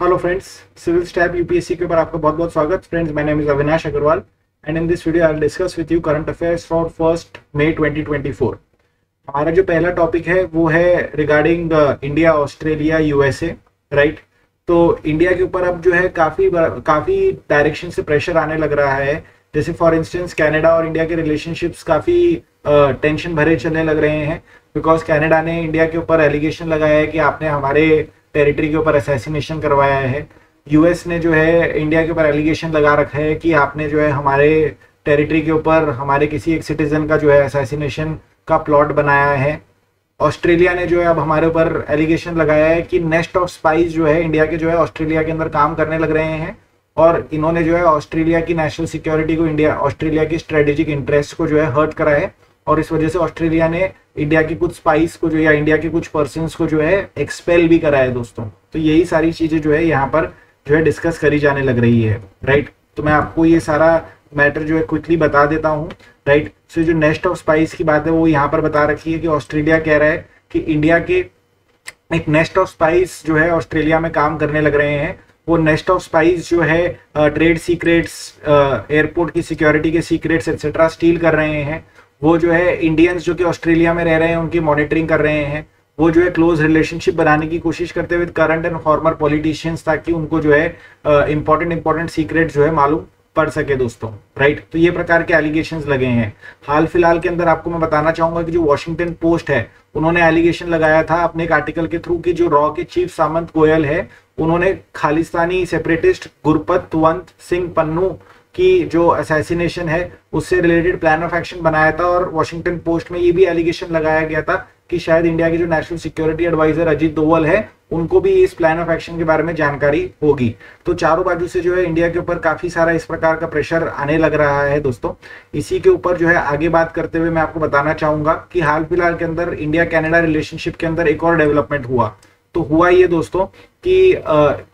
Hello friends civil step UPSC के ऊपर आपका बहुत बहुत स्वागत। Friends my name is Avinash Agarwal and in this video I discuss with you current affairs for first May 2024 हमारा जो पहला टॉपिक है, वो है regarding India Australia USA right तो इंडिया के ऊपर अब जो है काफ़ी काफ़ी डायरेक्शन से प्रेशर आने लग रहा है। जैसे फॉर इंस्टेंस कैनेडा और इंडिया के रिलेशनशिप्स काफ़ी टेंशन भरे चलने लग रहे हैं। बिकॉज़ कैनेडा ने इंडिया के ऊपर एलिगेशन लगाया है कि आपने हमारे टेरिटरी के ऊपर असैसिनेशन करवाया है। यूएस ने जो है इंडिया के ऊपर एलिगेशन लगा रखा है कि आपने जो है हमारे टेरिटरी के ऊपर, हमारे किसी एक सिटीजन का जो है असैसिनेशन का प्लॉट बनाया है। ऑस्ट्रेलिया ने जो है अब हमारे ऊपर एलिगेशन लगाया है कि नेस्ट ऑफ़ स्पाइस जो है इंडिया के जो है ऑस्ट्रेलिया के अंदर काम करने लग रहे हैं और इन्होंने जो है ऑस्ट्रेलिया की नेशनल सिक्योरिटी को इंडिया ऑस्ट्रेलिया की स्ट्रेटेजिक इंटरेस्ट को जो है हर्ट करा है। और इस वजह से ऑस्ट्रेलिया ने इंडिया के कुछ स्पाइस को जो या इंडिया के कुछ पर्सन को जो है एक्सपेल भी करा है दोस्तों। तो यही सारी चीज़ें जो है, यहाँ पर जो है डिस्कस करी जाने लग रही है राइट तो मैं आपको ये सारा मैटर जो है क्विकली बता देता हूँ राइट सो जो नेस्ट ऑफ़ स्पाइस की बात है, वो यहाँ पर बता रखी है कि ऑस्ट्रेलिया कह रहा है कि इंडिया के एक नेस्ट ऑफ़ स्पाइस जो है, ऑस्ट्रेलिया में काम करने लग रहे हैं। वो नेस्ट ऑफ़ स्पाइस जो है ट्रेड सीक्रेट्स एयरपोर्ट की सिक्योरिटी के सीक्रेट्स एक्सेट्रा स्टील कर रहे हैं। वो जो है इंडियंस जो कि ऑस्ट्रेलिया में रह रहे हैं, उनकी मॉनिटरिंग कर रहे हैं, वो जो है क्लोज रिलेशनशिप बनाने की कोशिश करते हुए करंट एंड फॉर्मर पॉलिटिशियंस ताकि उनको जो है इंपॉर्टेंट इंपॉर्टेंट सीक्रेट जो है मालूम पड़ सके दोस्तों राइट तो ये प्रकार के एलिगेशन लगे हैं। हाल फ़िलहाल के अंदर आपको मैं बताना चाहूँगा कि जो वॉशिंगटन पोस्ट है, उन्होंने एलिगेशन लगाया था अपने एक आर्टिकल के थ्रू कि जो रॉ के चीफ सामंत गोयल है, उन्होंने खालिस्तानी सेपरेटिस्ट गुरपतवंत सिंह पन्नू की जो असैसिनेशन है, उससे रिलेटेड प्लान ऑफ़ एक्शन बनाया था और वॉशिंगटन पोस्ट में ये भी एलिगेशन लगाया गया था कि शायद इंडिया के जो national security adviser Ajit Doval है, उनको भी इस प्लान ऑफ़ एक्शन के बारे में जानकारी होगी। तो चारों बाजू से जो है इंडिया के ऊपर काफ़ी सारा इस प्रकार का प्रेशर आने लग रहा है दोस्तों। इसी के ऊपर जो है आगे बात करते हुए मैं आपको बताना चाहूँगा कि हाल फ़िलहाल के अंदर इंडिया कैनेडा रिलेशनशिप के अंदर एक और डेवलपमेंट हुआ। तो हुआ ये दोस्तों कि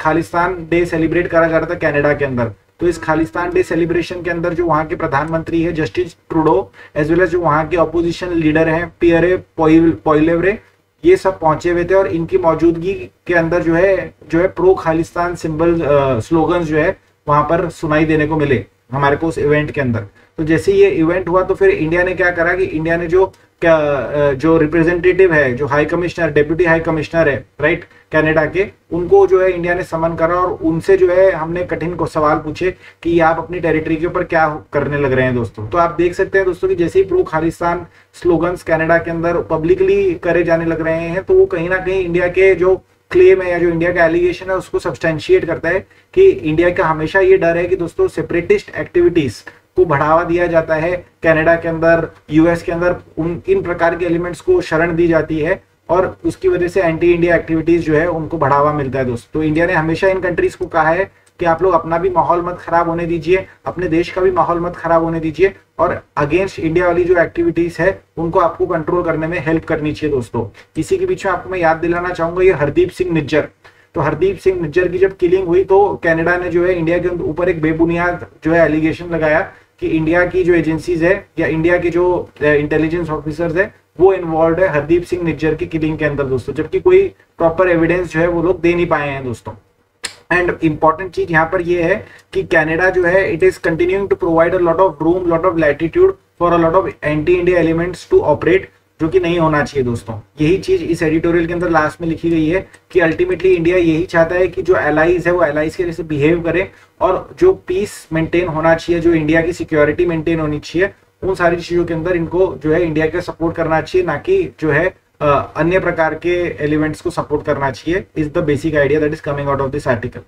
खालिस्तान डे सेलिब्रेट करा जा रहा था कैनेडा के अंदर। तो इस खालिस्तान डे सेलिब्रेशन के अंदर जो वहाँ के प्रधानमंत्री है, Justin Trudeau as well as जो वहाँ के अपोजिशन लीडर हैं, पियरे पोइलेवरे, ये सब पहुँचे हुए थे और इनकी मौजूदगी के अंदर जो है जो है प्रो खालिस्तान सिंबल स्लोगन जो है, वहाँ पर सुनाई देने को मिले हमारे को उस इवेंट के अंदर। तो जैसे ये इवेंट हुआ तो फिर इंडिया ने क्या करा कि इंडिया ने जो क्या जो रिप्रेजेंटेटिव है, जो high commissioner deputy high commissioner है राइट कनाडा के, उनको जो है इंडिया ने समन करा और उनसे जो है हमने कठिन को सवाल पूछे कि आप अपनी टेरिटरी के ऊपर क्या करने लग रहे हैं दोस्तों? तो आप देख सकते हैं दोस्तों कि जैसे ही प्रो खालिस्तान स्लोगन्स कनाडा के अंदर पब्लिकली करे जाने लग रहे हैं तो वो कहीं ना कहीं इंडिया के जो क्लेम है या जो इंडिया का एलिगेशन है, उसको सब्सटेंशिएट करता है कि इंडिया का हमेशा ये डर है कि दोस्तों सेपरेटिस्ट एक्टिविटीज़ को बढ़ावा दिया जाता है कनाडा के अंदर यूएस के अंदर, उन, इन प्रकार के एलिमेंट्स को शरण दी जाती है। और उसकी वजह से एंटी इंडिया एक्टिविटीज़ जो है, उनको बढ़ावा मिलता है दोस्तों। तो इंडिया ने हमेशा इन कंट्रीज़ को कहा है कि आप लोग अपना भी माहौल मत खराब होने दीजिए, अपने देश का भी माहौल मत खराब होने दीजिए और अगेंस्ट इंडिया वाली जो एक्टिविटीज़ है, उनको आपको कंट्रोल करने में हेल्प करनी चाहिए दोस्तों। इसी के बीच में आपको मैं याद दिलाना चाहूँगा ये हरदीप सिंह निज्जर। तो हरदीप सिंह निज्जर की जब किलिंग हुई तो कैनेडा ने जो है इंडिया के ऊपर एक बेबुनियाद जो है एलिगेशन लगाया कि इंडिया की जो एजेंसीज है या इंडिया के जो इंटेलिजेंस ऑफिसर्स है वो इन्वॉल्व है हरदीप सिंह निज्जर की किलिंग के अंदर दोस्तों, जबकि कोई प्रॉपर एविडेंस जो है वो लोग दे नहीं पाए हैं दोस्तों। एंड इंपॉर्टेंट चीज़ यहाँ पर ये है कि कनाडा जो है it is continuing to provide a lot of room lot of latitude for a lot of anti India elements to operate जो कि नहीं होना चाहिए दोस्तों। यही चीज़ इस एडिटोरियल के अंदर लास्ट में लिखी गई है कि अल्टीमेटली इंडिया यही चाहता है कि जो एलाइज है, वो एलाइज के जैसे बिहेव करे और जो पीस मेंटेन होना चाहिए, जो इंडिया की सिक्योरिटी मेंटेन होनी चाहिए उन सारी चीज़ों के अंदर इनको जो है इंडिया का सपोर्ट करना चाहिए, ना कि जो है अन्य प्रकार के एलिमेंट्स को सपोर्ट करना चाहिए is the basic idea that is coming out of this article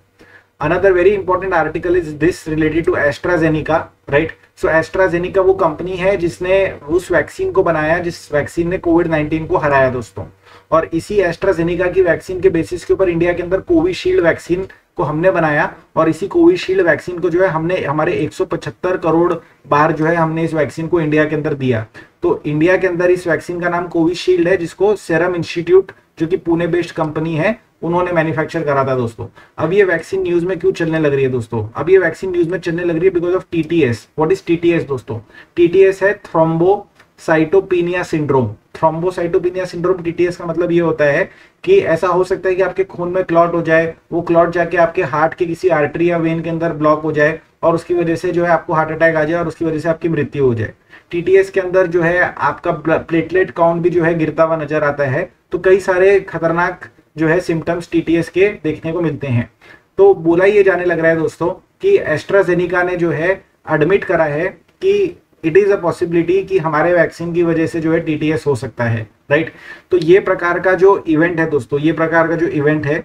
another very important article is this related to AstraZeneca right so AstraZeneca वो कंपनी है जिसने उस वैक्सीन को बनाया, जिस वैक्सीन ने कोविड 19 को हराया दोस्तों। और इसी एस्ट्राजेनिका की वैक्सीन के बेसिस के ऊपर इंडिया के अंदर कोविशील्ड वैक्सीन को हमने बनाया और इसी कोविशील्ड वैक्सीन को जो है हमने, हमारे 175 करोड़ बार जो है हमने इस वैक्सीन को इंडिया के अंदर दिया। तो इंडिया के अंदर इस वैक्सीन का नाम कोविशील्ड है, जिसको सेरम इंस्टीट्यूट, जो कि पुणे बेस्ड कंपनी है, उन्होंने मैन्युफैक्चर करा था दोस्तों। अब ये वैक्सीन न्यूज़ में क्यों चलने लग रही है दोस्तों? अब ये वैक्सीन न्यूज़ में चलने लग रही है because of TTS what is TTS दोस्तों? टीटीएस है thrombocytopenia syndrome. Thrombocytopenia syndrome TTS का मतलब ये होता है कि ऐसा हो सकता है कि आपके खून में क्लॉट हो जाए, वो क्लॉट जाके आपके हार्ट के किसी आर्टरी या वेन के अंदर ब्लॉक हो जाए और उसकी वजह से जो है आपको हार्ट अटैक आ जाए और उसकी वजह से आपकी मृत्यु हो जाए। टीटीएस के अंदर जो है आपका प्लेटलेट काउंट भी जो है गिरता हुआ नज़र आता है तो कई सारे खतरनाक जो है सिम्टम्स टीटीएस के देखने को मिलते हैं। तो बोला ये जाने लग रहा है दोस्तों कि एस्ट्राजेनिका ने जो है एडमिट करा है कि इट इज़ अ पॉसिबिलिटी कि हमारे वैक्सीन की वजह से जो है टीटीएस हो सकता है राइट तो ये प्रकार का जो इवेंट है दोस्तों, ये प्रकार का जो इवेंट है,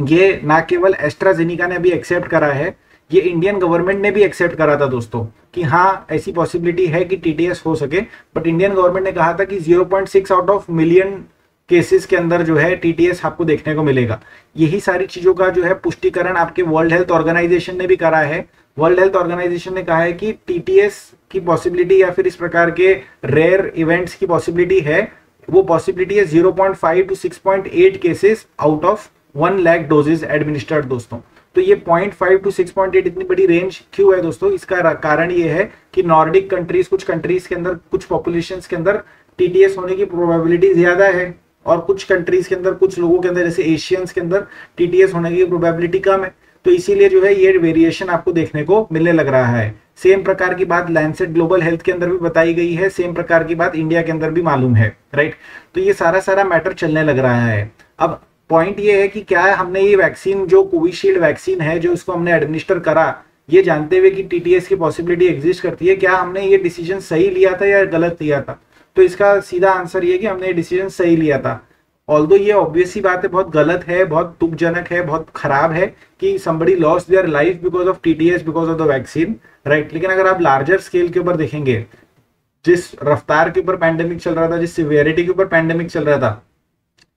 ये ना केवल एस्ट्राजेनिका ने अभी एक्सेप्ट करा है, ये इंडियन गवर्नमेंट ने भी एक्सेप्ट करा था दोस्तों कि हाँ ऐसी पॉसिबिलिटी है कि टीटीएस हो सके बट इंडियन गवर्नमेंट ने कहा था कि 0.6 आउट ऑफ़ मिलियन केसेस के अंदर जो है टीटीएस आपको देखने को मिलेगा। यही सारी चीज़ों का जो है पुष्टिकरण आपके वर्ल्ड हेल्थ ऑर्गेनाइजेशन ने भी करा है। वर्ल्ड हेल्थ ऑर्गेनाइजेशन ने कहा है कि टीटीएस की पॉसिबिलिटी या फिर इस प्रकार के रेयर इवेंट्स की पॉसिबिलिटी है। वो पॉसिबिलिटी है 0.5 to 6.8 cases out of one lakh doses administered दोस्तों। तो ये 0.5 टू 6.8 इतनी बड़ी रेंज क्यों है दोस्तों? इसका कारण ये है कि नॉर्डिक कंट्रीज़ कुछ कंट्रीज़ के अंदर, कुछ पॉपुलेशन के अंदर टीटीएस होने की प्रोबेबिलिटी ज़्यादा है। और कुछ कंट्रीज़ के अंदर, कुछ लोगों के अंदर, जैसे एशियंस के अंदर टीटीएस होने की प्रोबेबिलिटी कम है। तो इसीलिए जो है, ये वेरिएशन आपको देखने को मिलने लग रहा है। सेम प्रकार की बात लैंडसेट ग्लोबल हेल्थ के अंदर भी बताई गई है। सेम प्रकार की बात इंडिया के अंदर भी मालूम है राइट तो ये सारा सारा मैटर चलने लग रहा है। अब पॉइंट ये है कि क्या है हमने ये वैक्सीन जो कोविशील्ड वैक्सीन है, जो इसको हमने एडमिनिस्टर करा, ये जानते हुए कि टीटीएस की पॉसिबिलिटी एग्जिस्ट करती है? क्या हमने ये डिसीज़न सही लिया था या गलत लिया था? तो इसका सीधा आंसर ये कि हमने डिसीज़न सही लिया था। ऑल दो ये ऑब्वियस ही बात है, बहुत गलत है, बहुत दुखजनक है, बहुत खराब है कि somebody loss their life because of TTS because of the vaccine right लेकिन अगर आप लार्जर स्केल के ऊपर देखेंगे, जिस रफ्तार के ऊपर पैंडेमिक चल रहा था, जिस सिवियरिटी के ऊपर पैंडेमिक चल रहा था,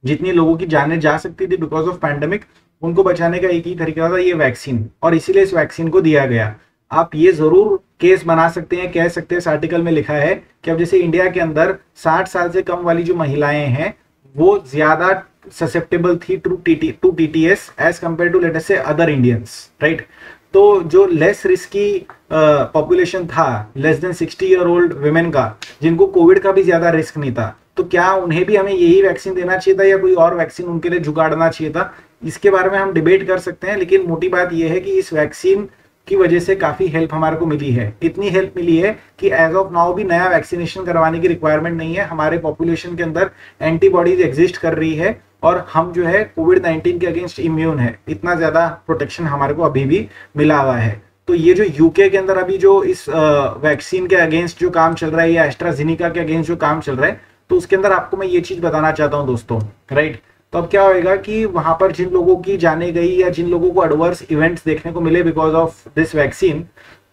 जितनी लोगों की जाने जा सकती थी बिकॉज़ ऑफ़ पैंडेमिक उनको बचाने का एक ही तरीका था ये वैक्सीन और इसीलिए इस वैक्सीन को दिया गया। आप ये ज़रूर केस बना सकते हैं, कह सकते हैं, इस आर्टिकल में लिखा है कि अब जैसे इंडिया के अंदर 60 साल से कम वाली जो महिलाएँ हैं, वो ज़्यादा ससेप्टेबल थी to T to T T S as compared to latest से अदर इंडियंस राइट तो जो लेस रिस्की पॉपुलेशन था less than sixty year old women का, जिनको कोविड का भी ज़्यादा रिस्क नहीं था तो क्या उन्हें भी हमें यही वैक्सीन देना चाहिए था या कोई और वैक्सीन उनके लिए जुगाड़ना चाहिए था? इसके बारे में हम डिबेट कर सकते हैं, लेकिन मोटी बात यह है कि इस वैक्सीन की वजह से काफ़ी हेल्प हमारे को मिली है। इतनी हेल्प मिली है कि एज ऑफ़ नाउ भी नया वैक्सीनेशन करवाने की रिक्वायरमेंट नहीं है। हमारे पॉपुलेशन के अंदर एंटीबॉडीज एग्जिस्ट कर रही है और हम जो है कोविड नाइन्टीन के अगेंस्ट इम्यून है। इतना ज़्यादा प्रोटेक्शन हमारे को अभी भी मिला हुआ है। तो ये जो यूके के अंदर अभी जो इस वैक्सीन के अगेंस्ट जो काम चल रहा है या एस्ट्राजिनिका के अगेंस्ट जो काम चल रहा है तो उसके अंदर आपको मैं ये चीज़ बताना चाहता हूँ दोस्तों राइट तो अब क्या होएगा कि वहाँ पर जिन लोगों की जाने गई या जिन लोगों को एडवर्स इवेंट्स देखने को मिले बिकॉज़ ऑफ़ दिस वैक्सीन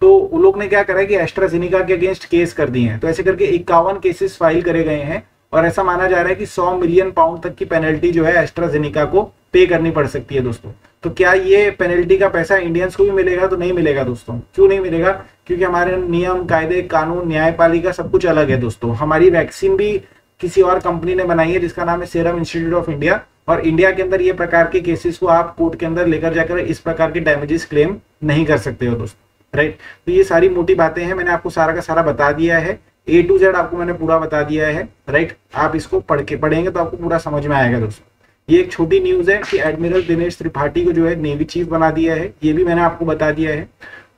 तो उन लोग ने क्या करा कि एस्ट्राजिनिका के अगेंस्ट केस कर दिए हैं। तो ऐसे करके इक्यावन केसेस फ़ाइल करे गए हैं और ऐसा माना जा रहा है कि 100 मिलियन पाउंड तक की पेनल्टी जो है एस्ट्राजेनिका को पे करनी पड़ सकती है दोस्तों। तो क्या ये पेनल्टी का पैसा इंडियंस को भी मिलेगा तो नहीं मिलेगा दोस्तों? क्यों नहीं मिलेगा? क्योंकि हमारे नियम, कायदे, कानून, न्यायपालिका सब कुछ अलग है दोस्तों। हमारी वैक्सीन भी किसी और कंपनी ने बनाई है जिसका नाम है सेरम इंस्टीट्यूट ऑफ़ इंडिया और इंडिया के अंदर ये प्रकार के केसेस को आप कोर्ट के अंदर लेकर जाकर इस प्रकार के डैमेजेस क्लेम नहीं कर सकते हो दोस्तों राइट तो ये सारी मोटी बातें हैं, मैंने आपको सारा का सारा बता दिया है। ए टू जेड आपको मैंने पूरा बता दिया है राइट आप इसको पढ़ के पढ़ेंगे तो आपको पूरा समझ में आएगा दोस्तों। ये एक छोटी न्यूज़ है कि एडमिरल दिनेश त्रिपाठी को जो है नेवी चीफ बना दिया है, ये भी मैंने आपको बता दिया है।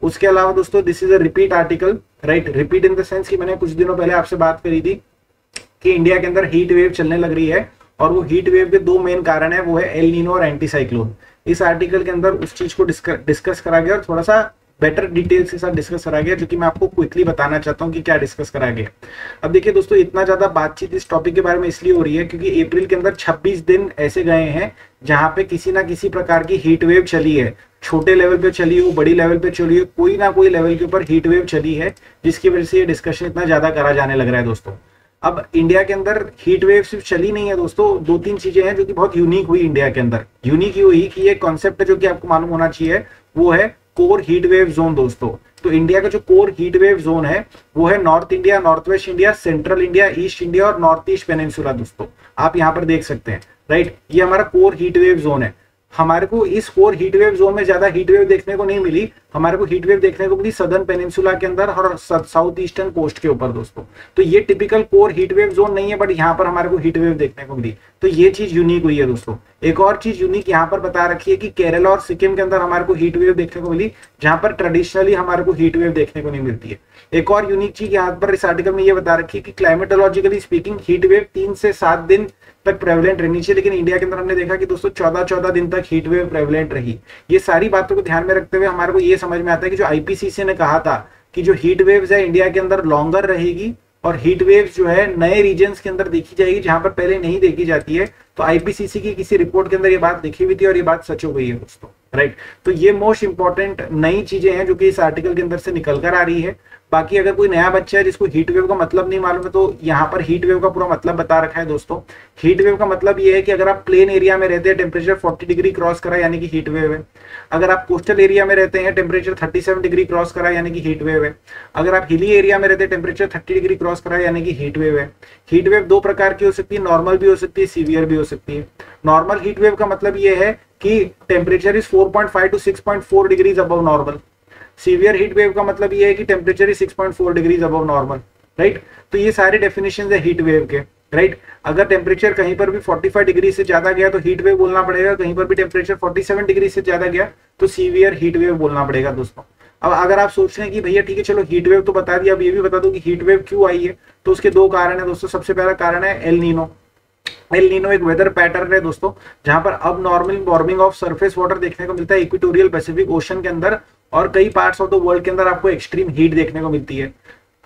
उसके अलावा दोस्तों this is a repeat article right repeat in the sense कि मैंने कुछ दिनों पहले आपसे बात करी थी कि इंडिया के अंदर हीट वेव चलने लग रही है और वो हीट वेव के दो मेन कारण है, वो है एल नीनो और एंटी साइक्लोन इस आर्टिकल के अंदर उस चीज़ को डिस्कस करा गया और थोड़ा सा बेटर डिटेल्स के साथ डिस्कस करा गया, जो कि मैं आपको क्विकली बताना चाहता हूँ कि क्या डिस्कस करा गया। अब देखिए दोस्तों, इतना ज़्यादा बातचीत इस टॉपिक के बारे में इसलिए हो रही है क्योंकि अप्रैल के अंदर 26 दिन ऐसे गए हैं, जहाँ पे किसी ना किसी प्रकार की हीट वेव चली है। छोटे लेवल पे चली हो, बड़ी लेवल पे चली हो, कोई ना कोई लेवल के ऊपर हीट वेव चली है, जिसकी वजह से ये डिस्कशन इतना ज़्यादा करा जाने लग रहा है दोस्तों। अब इंडिया के अंदर हीट वेव सिर्फ़ चली नहीं है दोस्तों। दो तीन चीज़ें हैं जो कि बहुत यूनिक हुई इंडिया के अंदर। यूनिक ही हुई कि ये कॉन्सेप्ट जो कि आपको मालूम होना चाहिए, वो है कोर हीट वेव जोन दोस्तों। तो इंडिया का जो कोर हीट वेव जोन है, वो है north India north west India central India east India और नॉर्थ ईस्ट पेनिनसुला दोस्तों। आप यहाँ पर देख सकते हैं राइट ये हमारा कोर हीट वेव जोन है। हमारे को इस फोर हीट वेव जोन में ज़्यादा हीट वेव देखने को नहीं मिली। हमारे को हीट वेव देखने को मिली सदर्न पेनिनसुला के अंदर और साउथ ईस्टर्न कोस्ट के ऊपर, दोस्तों। तो ये typical core heat wave zone नहीं है बट यहाँ पर हमारे को हीट वेव देखने को मिली। तो ये चीज़ यूनिक हुई है, दोस्तों। एक और चीज़ यूनिक यहाँ पर बता रखी है कि केरला और सिक्किम के अंदर हमारे को हीट वेव देखने को मिली, जहाँ पर ट्रेडिशनली हमारे को हीट वेव देखने को नहीं मिलती है। एक और यूनिक चीज़ यहाँ पर इस आर्टिकल में ये बता रखी है कि क्लाइमेटोलॉजिकली स्पीकिंग हीट वेव तीन से सात दिन तक प्रेवलेंट रहनी चाहिए लेकिन इंडिया के अंदर हमने देखा कि दोस्तों चौदह चौदह दिन तक हीट वेव प्रेवलेंट रही। ये सारी बातों को ध्यान में रखते हुए हमारे को ये समझ में आता है कि जो आईपीसीसी ने कहा था कि जो हीट वेव्स है इंडिया के अंदर लॉन्गर रहेगी और हीट वेव्स जो है नए रीजन के अंदर देखी जाएगी, जहाँ पर पहले नहीं देखी जाती है तो आईपीसीसी की किसी रिपोर्ट के अंदर ये बात देखी हुई थी और ये बात सच हो गई है दोस्तों राइट तो ये मोस्ट इंपॉर्टेंट नई चीज़ें हैं जो कि इस आर्टिकल के अंदर से निकल कर आ रही है। बाकी अगर कोई नया बच्चा है जिसको हीट वेव का मतलब नहीं मालूम है तो यहाँ पर हीट वेव का पूरा मतलब बता रखा है दोस्तों। हीट वेव का मतलब ये है कि अगर आप प्लेन एरिया में रहते हैं टेम्परेचर 40 डिग्री क्रॉस करा, यानी कि हीट वेव है। अगर आप कोस्टल एरिया में रहते हैं टेम्परेचर 37 डिग्री क्रॉस करा, यानी कि हीट वेव है। अगर आप हिली एरिया में रहते हैं टेम्परेचर 30 डिग्री क्रॉस करा, यानी कि हीट वेव है। हीट वेव दो प्रकार की हो सकती है नॉर्मल भी हो सकती है सीवियर भी हो सकती है। नॉर्मल हीट वेव का मतलब ये है कि temperature is 4.5 to 6.4 degrees above normal severe heat wave का मतलब ये है कि temperature is 6.4 degrees above normal right तो ये सारे डेफिनेशन है हीट वेव के राइट right? अगर टेम्परेचर कहीं पर भी 45 डिग्री से ज़्यादा गया तो हीट वेव बोलना पड़ेगा। कहीं पर भी टेम्परेचर 47 डिग्री से ज़्यादा गया तो सीवियर हीट वेव बोलना पड़ेगा दोस्तों। अब अगर आप सोच रहे हैं कि भैया, ठीक है, चलो हीट वेव तो बता दिया, अब ये भी बता दो कि हीट वेव क्यों आई है तो उसके दो कारण है दोस्तों। सबसे पहला कारण है एल नीनो एल नीनो एक वेदर पैटर्न है दोस्तों, जहाँ पर अब normal warming of surface water देखने को मिलता है इक्विटोरियल पैसिफिक ओशन के अंदर। और कई पार्ट्स ऑफ़ द वर्ल्ड के अंदर आपको एक्सट्रीम हीट देखने को मिलती है।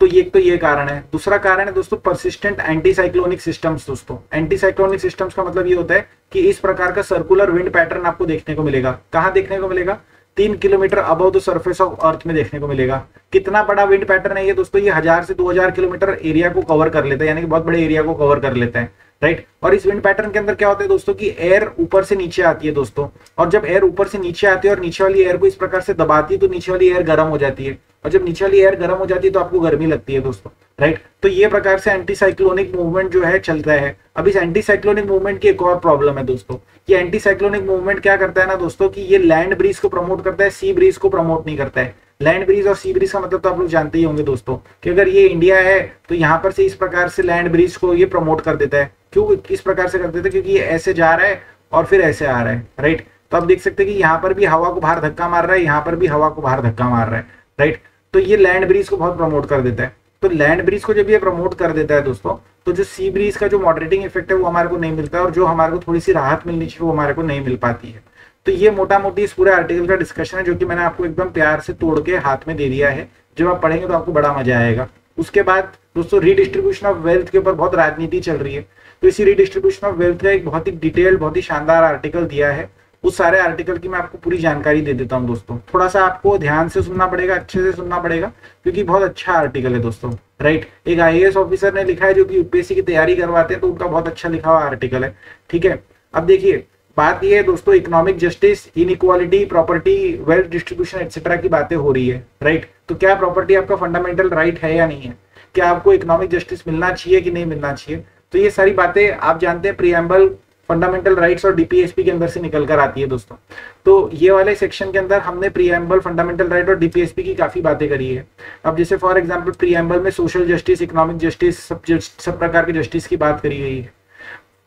तो ये तो ये कारण है। दूसरा कारण है दोस्तों परसिस्टेंट एंटी साइक्लोनिक सिस्टम्स दोस्तों। एंटी साइक्लोनिक सिस्टम्स का मतलब ये होता है कि इस प्रकार का सर्कुलर विंड पैटर्न आपको देखने को मिलेगा। कहाँ देखने को मिलेगा? तीन kilometre above the surface of earth में देखने को मिलेगा। कितना बड़ा विंड पैटर्न है ये दोस्तों? ये हज़ार से दो हज़ार किलोमीटर एरिया को कवर कर लेता है, यानी कि बहुत बड़े एरिया को कवर कर लेता है। राइट? और इस विंड पैटर्न के अंदर क्या होता है दोस्तों की एयर ऊपर से नीचे आती है दोस्तों। और जब एयर ऊपर से नीचे आती है और नीचे वाली एयर को इस प्रकार से दबाती है तो नीचे वाली एयर गर्म हो जाती है। और जब नीचे वाली एयर गर्म हो जाती है तो आपको गर्मी लगती है दोस्तों। राइट? तो ये प्रकार से एंटी साइक्लोनिक मूवमेंट जो है चलता है। अब इस एंटी साइक्लोनिक मूवमेंट की एक और प्रॉब्लम है दोस्तों। ये एंटी साइक्लोनिक मूवमेंट क्या करता है ना दोस्तों कि ये लैंड ब्रीज को प्रमोट करता है सी ब्रीज को प्रमोट नहीं करता है। लैंड ब्रिज और सी ब्रिज का मतलब तो आप लोग जानते ही होंगे दोस्तों कि अगर ये इंडिया है तो यहाँ पर से इस प्रकार से लैंड ब्रिज को ये प्रमोट कर देता है। क्यों? किस प्रकार से कर देता है क्योंकि ये ऐसे जा रहा है और फिर ऐसे आ रहा है राइट तो आप देख सकते हैं कि यहाँ पर भी हवा को बाहर धक्का मार रहा है, यहाँ पर भी हवा को बाहर धक्का मार रहा है राइट तो ये लैंड ब्रिज को बहुत प्रमोट कर देता है। तो लैंड ब्रिज को जब ये प्रमोट कर देता है दोस्तों तो जो सी ब्रिज का जो मॉडरेटिंग इफ़ेक्ट है वो हमारे को नहीं मिलता और जो हमारे को थोड़ी सी राहत मिलनी चाहिए वो हमारे को नहीं मिल पाती है। तो ये मोटा मोटी इस पूरे आर्टिकल का डिस्कशन है, जो कि मैंने आपको एकदम प्यार से तोड़ के हाथ में दे दिया है। जब आप पढ़ेंगे तो आपको बड़ा मज़ा आएगा। उसके बाद, दोस्तों रीडिस्ट्रीब्यूशन ऑफ़ वेल्थ के ऊपर बहुत राजनीति चल रही है। तो इसी रीडिस्ट्रीब्यूशन ऑफ़ वेल्थ का एक बहुत ही डिटेल्ड बहुत ही शानदार आर्टिकल दिया है। उस सारे आर्टिकल की मैं आपको पूरी जानकारी दे देता हूँ, दोस्तों। थोड़ा सा आपको ध्यान से सुनना पड़ेगा, अच्छे से सुनना पड़ेगा, क्योंकि बहुत अच्छा आर्टिकल है, दोस्तों। राइट एक आईएएस ऑफिसर ने लिखा है, जो कि यूपीएससी की तैयारी करवाते हैं तो उनका बहुत अच्छा लिखा हुआ आर्टिकल है। ठीक है? अब देखिए बात यह है दोस्तों economic justice inequality property wealth distribution etcetera की बातें हो रही है राइट तो क्या प्रॉपर्टी आपका फंडामेंटल राइट है या नहीं है? क्या आपको इकोनॉमिक जस्टिस मिलना चाहिए कि नहीं मिलना चाहिए? तो ये सारी बातें आप जानते हैं प्रियम्बल फंडामेंटल राइट्स और डीपीएसपी के अंदर से निकल कर आती है दोस्तों। तो ये वाले सेक्शन के अंदर हमने प्रियम्बल फंडामेंटल राइट और डीपीएसपी की काफ़ी बातें करी है। अब जैसे फॉर एग्जांपल प्रियम्बल में सोशल जस्टिस इकोनॉमिक जस्टिस सब सब प्रकार के जस्टिस की बात करी गई है।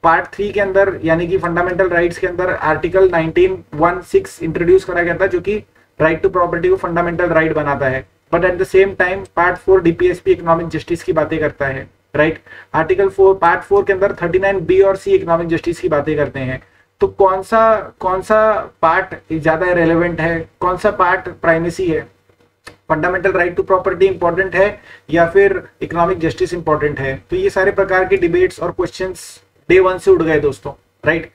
पार्ट थ्री के अंदर, यानी कि फंडामेंटल राइट्स के अंदर आर्टिकल 1916 इंट्रोड्यूस करा गया था, जो कि राइट टू प्रॉपर्टी को फंडामेंटल राइट बनाता है। But at the same time part four DPSP economic justice की बातें करता है right article four part four के अंदर थर्टी नाइन बी और सी इकोनॉमिक जस्टिस की बातें करते हैं। तो कौन सा कौन सा पार्ट ज़्यादा रेलिवेंट है? कौन सा पार्ट प्राइमेसी है? Fundamental right to property important है या फिर इकोनॉमिक जस्टिस इंपॉर्टेंट है? तो ये सारे प्रकार के डिबेट्स और क्वेश्चंस डे वन से उड़ गए दोस्तों राइट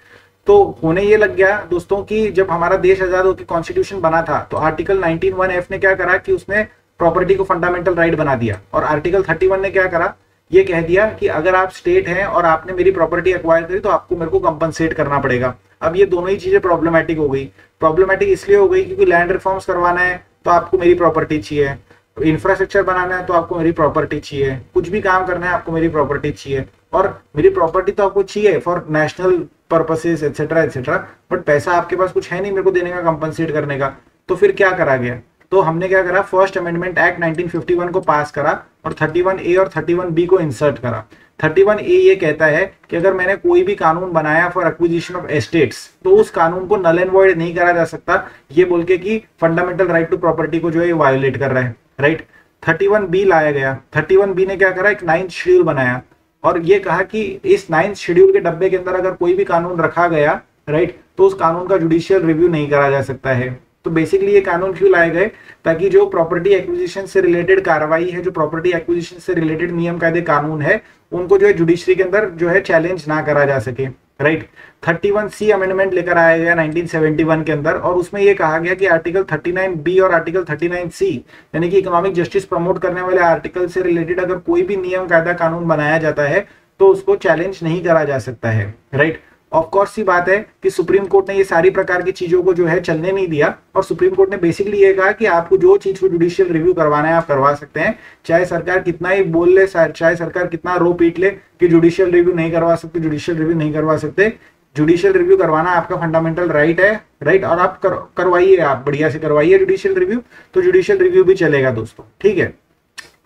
तो होने ये लग गया दोस्तों कि जब हमारा देश आज़ाद होकर कॉन्स्टिट्यूशन बना था तो आर्टिकल 19 वन एफ़ ने क्या करा कि उसने प्रॉपर्टी को फंडामेंटल राइट बना दिया। और आर्टिकल 31 ने क्या करा? ये कह दिया कि अगर आप स्टेट हैं और आपने मेरी प्रॉपर्टी एक्वायर करी तो आपको मेरे को कंपनसेट करना पड़ेगा। अब ये दोनों ही चीज़ें प्रॉब्लमेटिक हो गई। प्रॉब्लमेटिक इसलिए हो गई क्योंकि लैंड रिफॉर्म्स करवाना है तो आपको मेरी प्रॉपर्टी चाहिए। इंफ्रास्ट्रक्चर बनाना है तो आपको मेरी प्रॉपर्टी चाहिए। कुछ भी काम करना है, आपको मेरी प्रॉपर्टी चाहिए। और मेरी प्रॉपर्टी तो आपको चाहिए for national purposes etcetera etcetera but पैसा आपके पास कुछ है नहीं मेरे को देने का कंपनसेट करने का। तो फिर क्या करा गया? तो हमने क्या करा? फ़र्स्ट अमेंडमेंट एक्ट 1951 को पास करा और 31 ए और 31 बी को इंसर्ट करा। 31 ए ये कहता है कि अगर मैंने कोई भी कानून बनाया फॉर एक्विजिशन ऑफ़ एस्टेट्स तो उस कानून को नल एंड वॉइड नहीं करा जा सकता। ये बोल के कि फंडामेंटल राइट टू प्रॉपर्टी को जो है वायोलेट कर रहा है राइट थर्टी वन बी लाया गया। थर्टी वन बी ने क्या करा? एक नाइन्थ शेड्यूल बनाया। और ये कहा कि इस नाइन्थ शेड्यूल के डब्बे के अंदर अगर कोई भी कानून रखा गया राइट तो उस कानून का जुडिशियल रिव्यू नहीं करा जा सकता है। तो बेसिकली ये कानून क्यों लाए गए? ताकि जो प्रॉपर्टी एक्विजिशन से रिलेटेड कार्रवाई है, जो प्रॉपर्टी एक्विजिशन से रिलेटेड नियम कायदे कानून है, उनको जो है जुडिशरी के अंदर जो है चैलेंज ना करा जा सके right thirty one C amendment लेकर आया गया 1971 के अंदर, और उसमें यह कहा गया कि आर्टिकल 39 बी और आर्टिकल 39 सी यानी कि इकोनॉमिक जस्टिस प्रमोट करने वाले आर्टिकल से रिलेटेड अगर कोई भी नियम, कायदा, कानून बनाया जाता है तो उसको चैलेंज नहीं करा जा सकता है राइट ऑफ़ कोर्स सी बात है कि सुप्रीम कोर्ट ने ये सारी प्रकार की चीज़ों को जो है चलने नहीं दिया, और सुप्रीम कोर्ट ने बेसिकली ये कहा कि आपको जो चीज़ को जुडिशियल रिव्यू करवाना है, आप करवा सकते हैं। चाहे सरकार कितना ही बोल ले चाहे सरकार कितना रो पीट ले कि जुडिशियल रिव्यू नहीं करवा सकते जुडिशियल रिव्यू नहीं करवा सकते जुडिशियल रिव्यू करवाना आपका फंडामेंटल राइट है राइट और आप कर, करवाइए आप बढ़िया से करवाइए जुडिशियल रिव्यू तो जुडिशियल रिव्यू भी चलेगा दोस्तों ठीक है?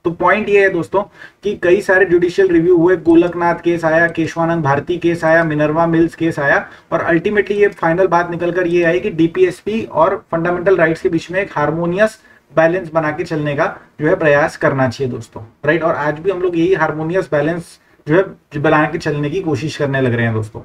तो पॉइंट ये है दोस्तों कि कई सारे जुडिशियल रिव्यू हुए गोलकनाथ केस आया केशवानंद भारती केस आया मिनरवा मिल्स केस आया और अल्टीमेटली ये फाइनल बात निकल कर ये आई कि डीपीएसपी और फंडामेंटल राइट्स के बीच में एक हारमोनियस बैलेंस बना के चलने का जो है प्रयास करना चाहिए दोस्तों राइट और आज भी हम लोग यही हारमोनियस बैलेंस जो है बना के चलने की कोशिश करने लग रहे हैं दोस्तों।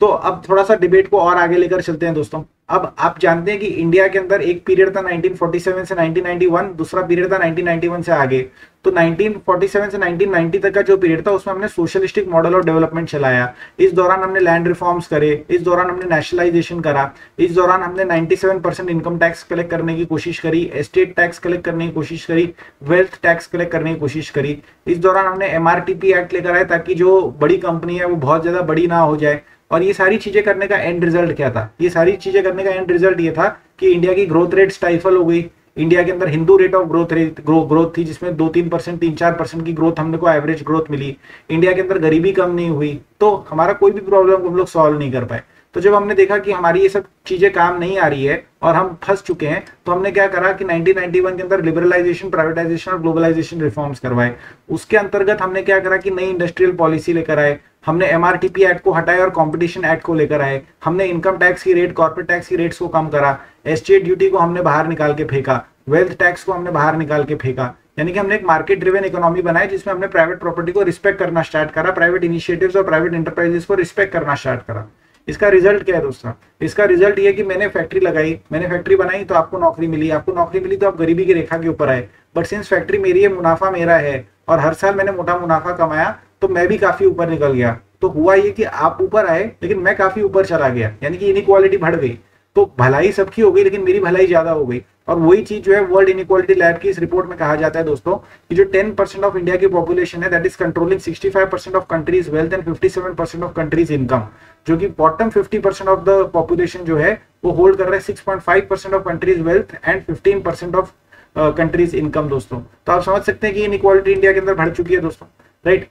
तो अब थोड़ा सा डिबेट को और आगे लेकर चलते हैं दोस्तों। अब आप जानते हैं कि इंडिया के अंदर एक पीरियड था 1947 से 1991 दूसरा पीरियड था 1991 से आगे। तो 1947 से 1990 तक का जो पीरियड था, उसमें हमने सोशलिस्टिक मॉडल ऑफ़ डेवलपमेंट चलाया। इस दौरान हमने लैंड रिफॉर्म्स करे, इस दौरान हमने नेशनलाइजेशन करा, इस दौरान हमने 97 परसेंट इनकम टैक्स कलेक्ट करने की कोशिश करी एस्टेट टैक्स कलेक्ट करने की कोशिश करी वेल्थ टैक्स कलेक्ट करने की कोशिश करी। इस दौरान हमने एमआरटीपी एक्ट लेकर आए ताकि जो बड़ी कंपनी है, वो बहुत ज़्यादा बड़ी ना हो जाए। और ये सारी चीज़ें करने का एंड रिज़ल्ट क्या था? ये सारी चीज़ें करने का एंड रिज़ल्ट ये था कि इंडिया की ग्रोथ रेट स्टाइफल हो गई। इंडिया के अंदर Hindu rate of growth rate growth थी, जिसमें दो तीन परसेंट तीन चार परसेंट की ग्रोथ हमने को एवरेज ग्रोथ मिली। इंडिया के अंदर गरीबी कम नहीं हुई तो हमारा कोई भी प्रॉब्लम हम लोग सॉल्व नहीं कर पाए। तो जब हमने देखा कि हमारी ये सब चीज़ें काम नहीं आ रही है और हम फंस चुके हैं तो हमने क्या करा कि 1991 के अंदर लिबरलाइजेशन प्राइवेटाइजेशन और ग्लोबलाइजेशन रिफॉर्म्स करवाए। उसके अंतर्गत हमने क्या करा कि नई इंडस्ट्रियल पॉलिसी लेकर आए। हमने एमआरटीपी एक्ट को हटाया और कंपटीशन एक्ट को लेकर आए। हमने इनकम टैक्स की रेट कॉर्पोरेट टैक्स की रेट्स को कम करा। एस्टेट ड्यूटी को हमने बाहर निकाल के फेंका। वेल्थ टैक्स को हमने बाहर निकाल के फेंका। यानी कि हमने एक मार्केट ड्रिवन इकोनॉमी बनाई जिसमें हमने प्राइवेट प्रॉपर्टी को रिस्पेक्ट करना स्टार्ट करा प्राइवेट इनिशिएटिव्स और प्राइवेट इंटरप्राइजेस को रिस्पेक्ट करना स्टार्ट करा। इसका रिज़ल्ट क्या है दोस्तों? इसका रिज़ल्ट ये कि मैंने फैक्ट्री लगाई, मैंने फैक्ट्री बनाई तो आपको नौकरी मिली। आपको नौकरी मिली तो आप गरीबी की रेखा के ऊपर आए। बट सिंस फैक्ट्री मेरी है, मुनाफा मेरा है और हर साल मैंने मोटा मुनाफा कमाया तो मैं भी काफ़ी ऊपर निकल गया। तो हुआ ये कि आप ऊपर आए, लेकिन मैं काफ़ी ऊपर चला गया। यानी कि इनक्वालिटी बढ़ गई। तो भलाई सबकी हो गई, लेकिन मेरी भलाई ज़्यादा हो गई। और वही चीज़ जो है वर्ल्ड इनक्वालिटी लैब की इस रिपोर्ट में कहा जाता है दोस्तों, कि जो 10 परसेंट ऑफ़ इंडिया की पॉपुलेशन है that is controlling 65 percent of country's wealth and 57 percent of country's income जो कि bottom 50 percent of the population जो है, वो होल्ड कर रहा है 6.5 percent of country's wealth and 15 percent of country's income दोस्तों। तो आप समझ सकते हैं कि इनक्वालिटी इंडिया के अंदर बढ़ चुकी है दोस्तों। राइट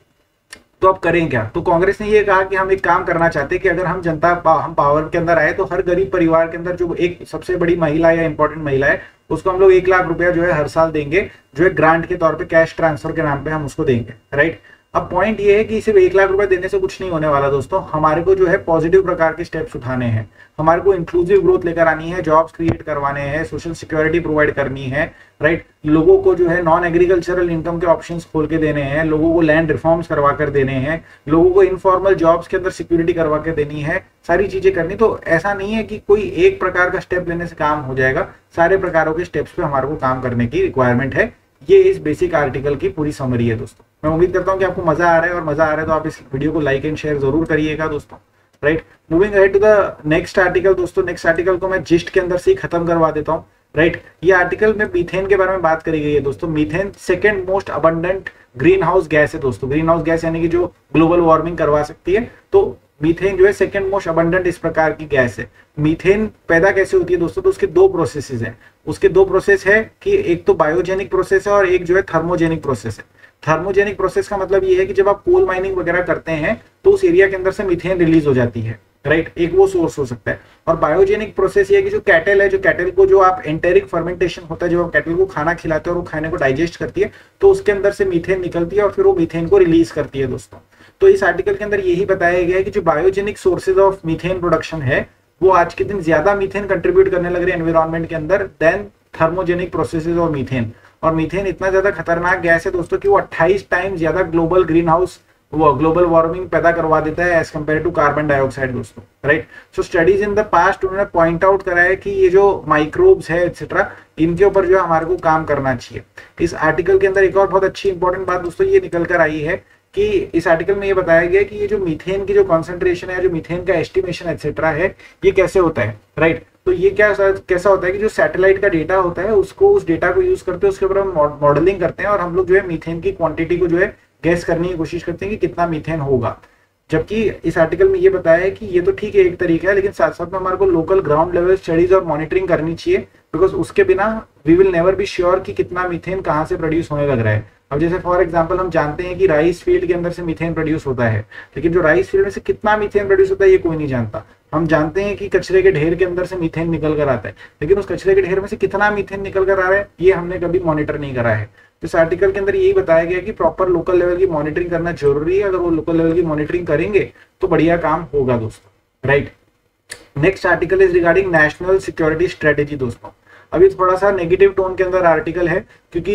तो अब करें क्या? तो कांग्रेस ने ये कहा कि हम एक काम करना चाहते हैं कि अगर हम जनता हम पावर के अंदर आए तो हर गरीब परिवार के अंदर जो एक सबसे बड़ी महिला या इंपॉर्टेंट महिला है, उसको हम लोग एक लाख रुपया जो है हर साल देंगे, जो है ग्रांट के तौर पे कैश ट्रांसफ़र के नाम पे हम उसको देंगे राइट अब पॉइंट ये है कि सिर्फ़ एक लाख रुपए देने से कुछ नहीं होने वाला दोस्तों। हमारे को जो है पॉजिटिव प्रकार के स्टेप्स उठाने हैं। हमारे को इंक्लूसिव ग्रोथ लेकर आनी है जॉब्स क्रिएट करवाने हैं सोशल सिक्योरिटी प्रोवाइड करनी है राइट लोगों को जो है नॉन एग्रीकल्चरल इनकम के ऑप्शंस खोल के देने हैं, लोगों को लैंड रिफॉर्म्स करवा कर देने हैं, लोगों को इनफॉर्मल जॉब्स के अंदर सिक्योरिटी करवा के देनी है, सारी चीज़ें करनी। तो ऐसा नहीं है कि कोई एक प्रकार का स्टेप लेने से काम हो जाएगा, सारे प्रकारों के स्टेप्स पे हमारे को काम करने की रिक्वायरमेंट है। ये इस बेसिक आर्टिकल की पूरी समरी है दोस्तों। मैं उम्मीद करता हूँ कि आपको मज़ा आ रहा है और मज़ा आ रहा है तो आप इस वीडियो को लाइक एंड शेयर ज़रूर करिएगा दोस्तों right moving ahead to the next article दोस्तों नेक्स्ट आर्टिकल को मैं जिस्ट के अंदर से ही खत्म करवा देता हूँ राइट ये आर्टिकल में मीथेन के बारे में बात करी गई है दोस्तों। Methane second most abundant greenhouse gas है दोस्तों। ग्रीन हाउस गैस यानी कि जो ग्लोबल वार्मिंग करवा सकती है। तो मीथेन जो है सेकेंड मोस्ट अबंडेंट इस प्रकार की गैस है। मीथेन पैदा कैसे होती है दोस्तों? तो उसके दो प्रोसेसेस हैं। उसके दो प्रोसेस है कि एक तो बायोजेनिक प्रोसेस है और एक जो है थर्मोजेनिक प्रोसेस है। थर्मोजेनिक प्रोसेस का मतलब ये है कि जब आप कोल माइनिंग वगैरह करते हैं तो उस एरिया के अंदर से मिथेन रिलीज़ हो जाती है राइट एक वो सोर्स हो सकता है। और बायोजेनिक प्रोसेस ये है कि जो कैटल है, जो कैटल को जो आप एंटेरिक फर्मेंटेशन होता है, जब आप कैटल को खाना खिलाते हैं और वो खाने को डाइजेस्ट करती है तो उसके अंदर से मीथेन निकलती है और फिर वो मीथेन को रिलीज़ करती है दोस्तों। तो इस आर्टिकल के अंदर यही बताया गया है कि जो biogenic sources of methane production है, वो आज के दिन ज़्यादा मीथेन कंट्रीब्यूट करने लग रहे हैं एनवायरमेंट के अंदर then thermogenic processes of methane और मीथेन इतना ज़्यादा खतरनाक गैस है दोस्तों कि वो 28 टाइम ज़्यादा ग्लोबल ग्रीन हाउस वो ग्लोबल वार्मिंग पैदा करवा देता है as compared to carbon dioxide दोस्तों right so studies in the past उन्होंने पॉइंट आउट करा है कि ये जो माइक्रोब्स है एक्सेट्रा इनके ऊपर जो हमारे को काम करना चाहिए। इस आर्टिकल के अंदर एक और बहुत अच्छी इंपॉर्टेंट बात दोस्तों ये निकल कर आई है कि इस आर्टिकल में ये बताया गया कि ये जो मीथेन की जो कॉन्सेंट्रेशन है, जो मीथेन का एस्टिमेशन एक्सेट्रा है, ये कैसे होता है राइट तो ये क्या कैसा होता है कि जो सैटेलाइट का डेटा होता है, उसको उस डेटा को यूज़ करते हैं, उसके ऊपर हम मॉडलिंग करते हैं और हम लोग जो है मीथेन की क्वांटिटी को जो है गैस करने की कोशिश करते हैं कि कितना मीथेन होगा। जबकि इस आर्टिकल में ये बताया है कि ये तो ठीक है, एक तरीका है, लेकिन साथ साथ में हमारे को लोकल ग्राउंड लेवल स्टडीज़ और मॉनिटरिंग करनी चाहिए बिकॉज़ उसके बिना we will never be sure कि कितना मीथेन कहाँ से प्रोड्यूस होने लग रहा है। अब जैसे फॉर एग्ज़ाम्पल हम जानते हैं कि राइस फ़ील्ड के अंदर से मीथेन प्रोड्यूस होता है, लेकिन जो राइस फ़ील्ड में से कितना मीथेन प्रोड्यूस होता है ये कोई नहीं जानता। हम जानते हैं कि कचरे के ढेर के अंदर से मीथेन निकल कर आता है, लेकिन उस कचरे के ढेर में से कितना मीथेन निकल कर आ रहा है, ये हमने कभी मॉनिटर नहीं करा है। तो इस आर्टिकल के अंदर यही बताया गया कि प्रॉपर लोकल लेवल की मॉनिटरिंग करना ज़रूरी है, अगर वो लोकल लेवल की मॉनिटरिंग करेंगे तो बढ़िया काम होगा दोस्तों right next article is regarding national security strategy दोस्तों। अभी थोड़ा सा नेगेटिव टोन के अंदर आर्टिकल है, क्योंकि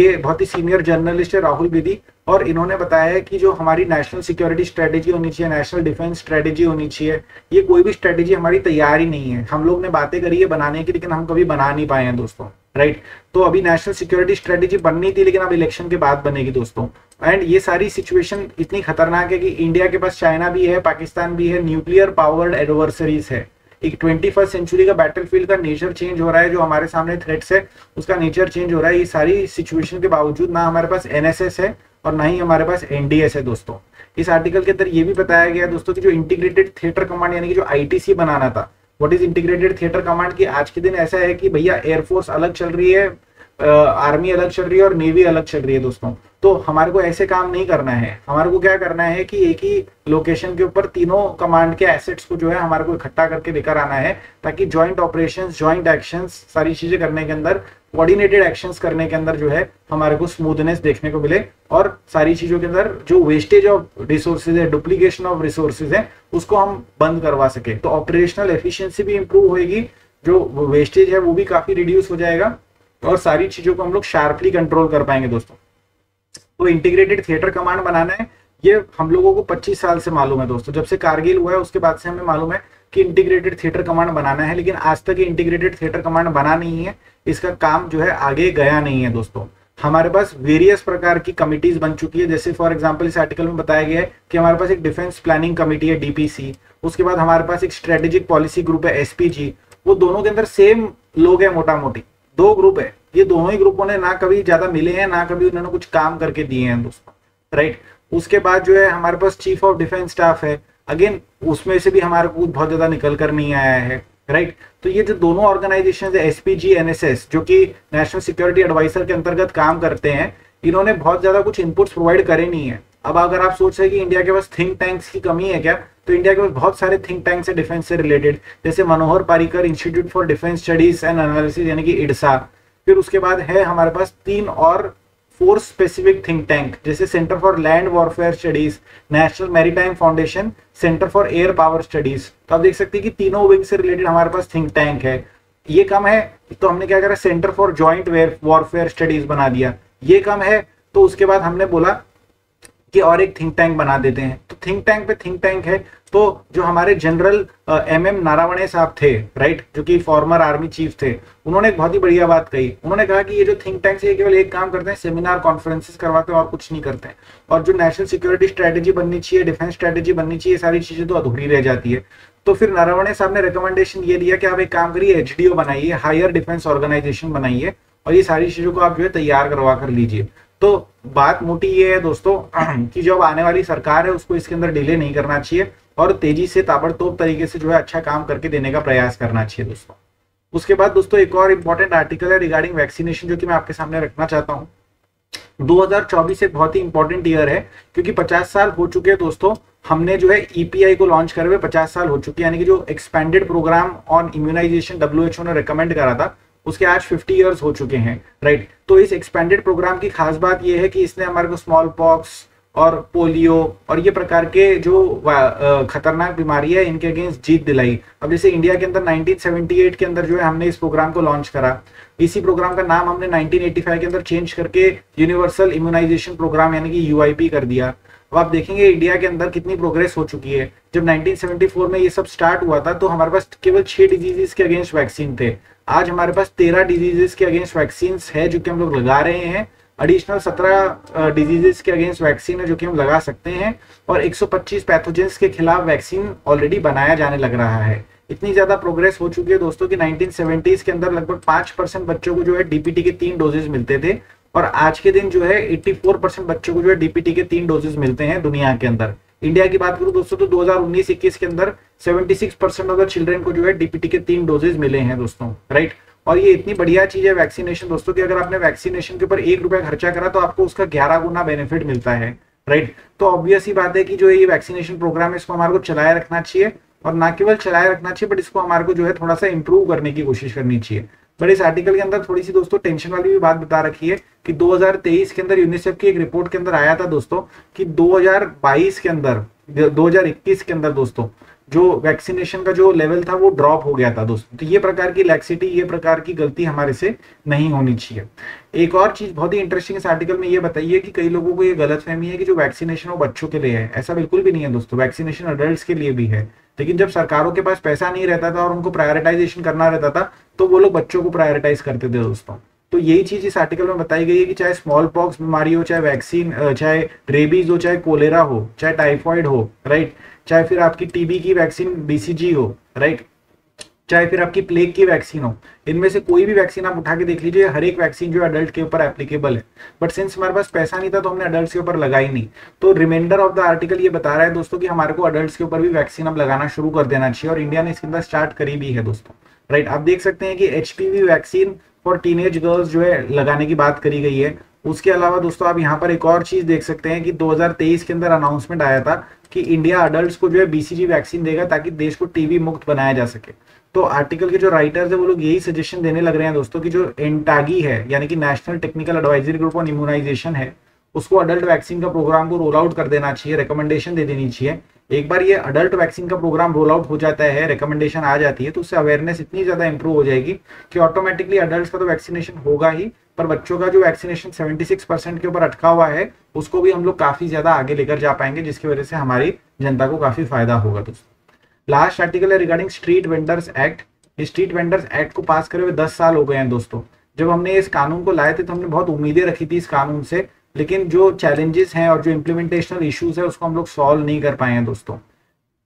ये बहुत ही सीनियर जर्नलिस्ट है राहुल बेदी, और इन्होंने बताया है कि जो हमारी नेशनल सिक्योरिटी स्ट्रेटेजी होनी चाहिए नेशनल डिफेंस स्ट्रेटेजी होनी चाहिए, ये कोई भी स्ट्रेटेजी हमारी तैयार ही नहीं है। हम लोग ने बातें करी है बनाने की, लेकिन हम कभी बना नहीं पाए हैं दोस्तों राइट तो अभी नेशनल सिक्योरिटी स्ट्रेटेजी बननी थी, लेकिन अब इलेक्शन के बाद बनेगी दोस्तों। एंड ये सारी सिचुएशन इतनी खतरनाक है कि इंडिया के पास चाइना भी है पाकिस्तान भी है न्यूक्लियर पावर्ड एडवर्सरीज है। एक ट्वेंटी फ़र्स्ट सेंचुरी का बैटल फ़ील्ड का नेचर चेंज हो रहा है, जो हमारे सामने थ्रेट्स है, उसका नेचर चेंज हो रहा है। ये सारी सिचुएशन के बावजूद ना हमारे पास एनएसएस है और ना ही हमारे पास एनडीएस है दोस्तों। इस आर्टिकल के अंदर ये भी बताया गया दोस्तों की जो इंटीग्रेटेड थिएटर कमांड यानी कि जो आईटीसी बनाना था what is integrated theatre command की आज के दिन ऐसा है कि भैया एयरफोर्स अलग चल रही है आर्मी अलग चल रही है और नेवी अलग चल रही है दोस्तों। तो हमारे को ऐसे काम नहीं करना है। हमारे को क्या करना है कि एक ही लोकेशन के ऊपर तीनों कमांड के एसेट्स को जो है हमारे को इकट्ठा करके लेकर आना है, ताकि ज्वाइंट ऑपरेशंस ज्वाइंट एक्शंस सारी चीज़ें करने के अंदर कोऑर्डिनेटेड एक्शंस करने के अंदर जो है हमारे को स्मूथनेस देखने को मिले और सारी चीज़ों के अंदर जो वेस्टेज ऑफ़ रिसोर्सेज है डुप्लीकेशन ऑफ़ रिसोर्सेज है, उसको हम बंद करवा सके। तो ऑपरेशनल एफिशिएंसी भी इंप्रूव होगी जो वेस्टेज है वो भी काफ़ी रिड्यूस हो जाएगा। और सारी चीज़ों को हम लोग शार्पली कंट्रोल कर पाएँगे दोस्तों। तो इंटीग्रेटेड थिएटर कमांड बनाना है, ये हम लोगों को 25 साल से मालूम है दोस्तों। जब से कारगिल हुआ है, उसके बाद से हमें मालूम है कि इंटीग्रेटेड थिएटर कमांड बनाना है, लेकिन आज तक इंटीग्रेटेड थिएटर कमांड बना नहीं है। इसका काम जो है आगे गया नहीं है दोस्तों। हमारे पास वेरियस प्रकार की कमिटीज बन चुकी है। जैसे फॉर एग्जांपल इस आर्टिकल में बताया गया है कि हमारे पास एक डिफेंस प्लानिंग कमिटी है डीपीसी उसके बाद हमारे पास एक स्ट्रेटेजिक पॉलिसी ग्रुप है एसपीजी वो दोनों के अंदर सेम लोग हैं मोटा मोटी दो ग्रुप है। ये दोनों ही ग्रुपों ने ना कभी ज़्यादा मिले हैं, ना कभी उन्होंने कुछ काम करके दिए हैं दोस्तों। राइट उसके बाद जो है, हमारे पास चीफ ऑफ़ डिफेंस स्टाफ है। अगेन उसमें से भी हमारे को बहुत ज़्यादा निकल कर नहीं आया है। राइट तो ये जो दोनों ऑर्गेनाइजेशन है एसपीजी एनएसएस जो कि नेशनल सिक्योरिटी एडवाइजर के अंतर्गत काम करते हैं, इन्होंने बहुत ज़्यादा कुछ इनपुट्स प्रोवाइड करे नहीं है। अब अगर आप सोच रहे कि इंडिया के पास थिंक टैंक्स की कमी है क्या तो इंडिया के पास बहुत सारे थिंक टैंक्स है डिफेंस से रिलेटेड जैसे Manohar Parrikar institute for defence studies and analysis यानी कि इडसा फिर उसके बाद है हमारे पास तीन और फोर स्पेसिफिक थिंक टैंक जैसे centre for land warfare studies national maritime foundation centre for air power studies तो आप देख सकते हैं कि तीनों विंग से रिलेटेड हमारे पास थिंक टैंक है। ये कम है तो हमने क्या करा? Centre for joint warfare studies बना दिया। ये कम है तो उसके बाद हमने बोला कि और एक थिंक टैंक बना देते हैं। तो थिंक टैंक पे थिंक टैंक है तो जो हमारे जनरल एम एम नारावणे साहब थे राइट जो कि फॉर्मर आर्मी चीफ थे, उन्होंने एक बहुत ही बढ़िया बात कही। उन्होंने कहा कि ये जो थिंक टैंक है केवल एक काम करते हैं सेमिनार कॉन्फ्रेंसेस करवाते हैं और कुछ नहीं करते हैं। और जो नेशनल सिक्योरिटी स्ट्रेटेजी बननी चाहिए डिफेंस स्ट्रेटेजी बननी चाहिए सारी चीज़ें तो अधूरी रह जाती है। तो फिर नारावणे साहब ने रिकमेंडेशन ये दिया कि आप एक काम करिए एच बनाइए हायर डिफेंस ऑर्गेनाइजेशन बनाइए और ये सारी चीज़ों को आप जो है तैयार करवा कर लीजिए। तो बात मोटी ये है दोस्तों कि जो आने वाली सरकार है, उसको इसके अंदर डिले नहीं करना चाहिए और तेज़ी से ताबड़तोड़ तरीके से जो है अच्छा काम करके देने का प्रयास करना चाहिए दोस्तों। उसके बाद दोस्तों एक और इंपॉर्टेंट आर्टिकल है रिगार्डिंग वैक्सीनेशन जो कि मैं आपके सामने रखना चाहता हूँ। 2024 एक बहुत ही इंपॉर्टेंट ईयर है, क्योंकि 50 साल हो चुके हैं दोस्तों, हमने जो है ईपीआई e को लॉन्च करे हुए 50 साल हो चुके हैं, यानी कि जो expanded programme on immunisation WHO ने रिकमेंड करा था उसके आज 50 इयर्स हो चुके हैं राइट तो इस एक्सपेंडेड प्रोग्राम की खास बात यह है कि इसने हमारे को स्मॉल पॉक्स और पोलियो और ये प्रकार के जो खतरनाक बीमारी है, इनके अगेंस्ट जीत दिलाई। अब जैसे इंडिया के अंदर 1978 के अंदर जो है हमने इस प्रोग्राम को लॉन्च करा। इसी प्रोग्राम का नाम हमने 1985 के अंदर चेंज करके यूनिवर्सल इम्यूनाइजेशन प्रोग्राम यानी कि यूआईपी कर दिया। अब आप देखेंगे इंडिया के अंदर कितनी प्रोग्रेस हो चुकी है। जब 1974 में ये सब स्टार्ट हुआ था तो हमारे पास केवल छह डिजीजेस के अगेंस्ट वैक्सीन थे। आज हमारे पास तेरह डिजीजेस के अगेंस्ट वैक्सीन है जो कि हम लोग लगा रहे हैं। एडिशनल सत्रह डिजीजेस के अगेंस्ट वैक्सीन है जो कि हम लगा सकते हैं। और 125 पैथोजेंस के खिलाफ वैक्सीन ऑलरेडी बनाया जाने लग रहा है। इतनी ज़्यादा प्रोग्रेस हो चुकी है दोस्तों कि 1970s के अंदर लगभग पाँच परसेंट बच्चों को जो है डीपीटी के तीन डोजेज मिलते थे। और आज के दिन जो है 84 परसेंट बच्चों को जो है डीपीटी के तीन डोजेज मिलते हैं दुनिया के अंदर। इंडिया की बात करूँ दोस्तों तो 2019-21 के अंदर 76 परसेंट ऑफ़ द चिल्ड्रन को जो है डीपीटी के तीन डोजेज मिले हैं दोस्तों राइट और ये इतनी बढ़िया चीज़ है वैक्सीनेशन दोस्तों कि, अगर आपने वैक्सीनेशन के ऊपर एक रुपया खर्चा करा तो आपको उसका ग्यारह गुना बेनिफिट मिलता है राइट तो ऑब्वियस ही बात है कि जो ये वैक्सीनेशन प्रोग्राम है, इसको हमारे को चलाए रखना चाहिए, और ना केवल चलाए रखना चाहिए बट इसको हमारे को जो है, थोड़ा सा इंप्रूव करने की कोशिश करनी चाहिए। बट इस आर्टिकल के अंदर थोड़ी सी दोस्तों टेंशन वाली भी बात बता रखी है कि 2023 के अंदर यूनिसेफ की एक रिपोर्ट के अंदर आया था दोस्तों कि 2022 के अंदर 2021 के अंदर दोस्तों जो वैक्सीनेशन का जो लेवल था वो ड्रॉप हो गया था दोस्तों। तो ये प्रकार की लैक्सिटी ये प्रकार की गलती हमारे से नहीं होनी चाहिए। एक और चीज़ बहुत ही इंटरेस्टिंग इस आर्टिकल में ये बताइए कि कई लोगों को ये गलत फहमी है कि जो वैक्सीनेशन वो बच्चों के लिए है। ऐसा बिल्कुल भी नहीं है दोस्तों। वैक्सीनेशन अडल्ट के लिए भी है। लेकिन जब सरकारों के पास पैसा नहीं रहता था और उनको प्रायोरिटाइजेशन करना रहता था तो वो लोग बच्चों को प्रायोरिटाइज करते थे दोस्तों। तो यही चीज़ इस आर्टिकल में बताई गई है कि चाहे स्मॉल पॉक्स बीमारी हो, चाहे वैक्सीन चाहे रेबीज हो, चाहे कोलेरा हो, चाहे टाइफॉइड हो राइट चाहे फिर आपकी टीबी की वैक्सीन बीसीजी हो राइट चाहे फिर आपकी प्लेग की वैक्सीन हो, इनमें से कोई भी वैक्सीन आप उठा के देख लीजिए, हर एक वैक्सीन जो अडल्ट के ऊपर एप्लीकेबल है। बट सिंस हमारे पास पैसा नहीं था तो हमने अडल्ट के ऊपर लगाई नहीं। तो रिमाइंडर ऑफ़ द आर्टिकल ये बता रहा है दोस्तों कि हमारे को अडल्ट के ऊपर भी वैक्सीन अब लगाना शुरू कर देना चाहिए, और इंडिया ने इसके अंदर स्टार्ट करी भी है दोस्तों। राइट आप देख सकते हैं कि H vaccine for teenage girls जो है, लगाने की बात करी गई है। उसके अलावा दोस्तों, आप यहाँ पर एक और चीज़ देख सकते हैं कि 2023 के अंदर अनाउंसमेंट आया था कि इंडिया अडल्ट को जो है बीसीजी वैक्सीन देगा ताकि देश को टीबी मुक्त बनाया जा सके। तो आर्टिकल के जो राइटर्स है, वो लोग यही सजेशन देने लग रहे हैं दोस्तों कि जो एंटागी है, यानी कि national technical advisory group on immunisation है, उसको अडल्ट वैक्सीन का प्रोग्राम को रोल आउट कर देना चाहिए रिकमेंडेशन दे देनी चाहिए। एक बार ये अडल्ट वैक्सीन का प्रोग्राम रोल आउट हो जाता है रिकमेंडेशन आ जाती है तो उससे अवेयरनेस इतनी ज़्यादा इंप्रूव हो जाएगी कि ऑटोमेटिकली अडल्ट का तो वैक्सीनेशन होगा ही। पर बच्चों का जो वैक्सीनेशन 76 परसेंट के ऊपर अटका हुआ है, उसको भी हम लोग काफ़ी ज़्यादा आगे लेकर जा पाएँगे, जिसकी वजह से हमारी जनता को काफ़ी फ़ायदा होगा दोस्तों। लास्ट आर्टिकल है regarding street vendors act street vendors act को पास करे हुए दस साल हो गए हैं दोस्तों। जब हमने इस कानून को लाए थे तो हमने बहुत उम्मीदें रखी थी इस कानून से, लेकिन जो चैलेंजेस हैं और जो इम्प्लीमेंटेशनल इश्यूज़ है, उसको हम लोग सॉल्व नहीं कर पाए हैं दोस्तों।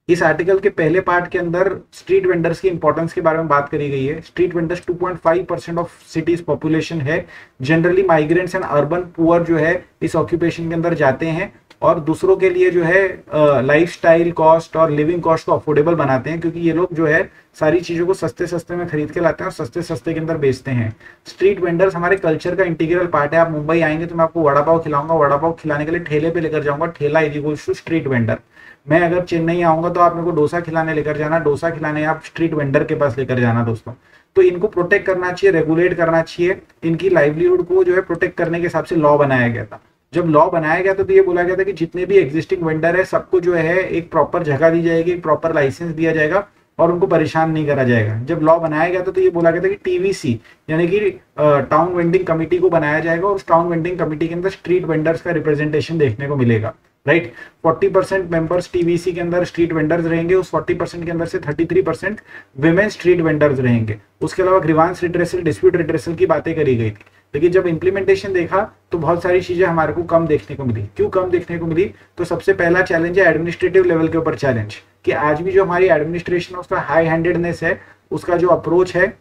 इस आर्टिकल के पहले पार्ट के अंदर स्ट्रीट वेंडर्स की इंपॉर्टेंस के बारे में बात करी गई है। Street vendors 2.5 percent of city's population है। Generally migrants and urban poor जो है, इस ऑक्यूपेशन के अंदर जाते हैं और दूसरों के लिए जो है लाइफ स्टाइल कॉस्ट और लिविंग कॉस्ट को अफोर्डेबल बनाते हैं क्योंकि ये लोग जो है, सारी चीज़ों को सस्ते सस्ते में खरीद के लाते हैं और सस्ते सस्ते के अंदर बेचते हैं। स्ट्रीट वेंडर्स हमारे कल्चर का इंटीग्रल पार्ट है। आप मुंबई आएँगे तो मैं आपको वड़ा पाव खिलाऊँगा। वड़ा पाव खिलाने के लिए ठेले पे लेकर जाऊँगा। ठेला इज़ टू स्ट्रीट वेंडर मैं अगर चेन्नई आऊँगा तो आप मेरे को डोसा खिलाने लेकर जाना, डोसा खिलाने आप स्ट्रीट वेंडर के पास लेकर जाना दोस्तों। तो इनको प्रोटेक्ट करना चाहिए रेगुलेट करना चाहिए। इनकी लाइवलीहुड को जो है प्रोटेक्ट करने के हिसाब से लॉ बनाया गया था। जब लॉ बनाया गया था तो ये बोला गया था कि जितने भी एग्जिस्टिंग वेंडर है, सबको जो है एक प्रॉपर जगह दी जाएगी, एक प्रॉपर लाइसेंस दिया जाएगा और उनको परेशान नहीं करा जाएगा। जब लॉ बनाया गया था तो ये बोला गया था कि टीवीसी यानी कि टाउन वेंडिंग कमेटी को बनाया जाएगा और उस टाउन वेंडिंग कमेटी के अंदर स्ट्रीट वेंडर्स का रिप्रेजेंटेशन देखने को मिलेगा। Right? Forty percent members TVC के अंदर स्ट्रीट वेंडर्स रहेंगे, उस फोर्टी परसेंट के अंदर से thirty three percent women street vendors रहेंगे। उसके अलावा ग्रीवांस रिट्रेसल डिस्प्यूट रिट्रेसल की बातें करी गई थी। लेकिन जब इंप्लीमेंटेशन देखा तो बहुत सारी चीज़ें हमारे को कम देखने को मिली। क्यों कम देखने को मिली? तो सबसे पहला चैलेंज है एडमिनिस्ट्रेटिव लेवल के ऊपर चैलेंज कि आज भी जो हमारी एडमिनिस्ट्रेशन उसका हाई हैंडेडनेस है, उसका जो अप्रोच है,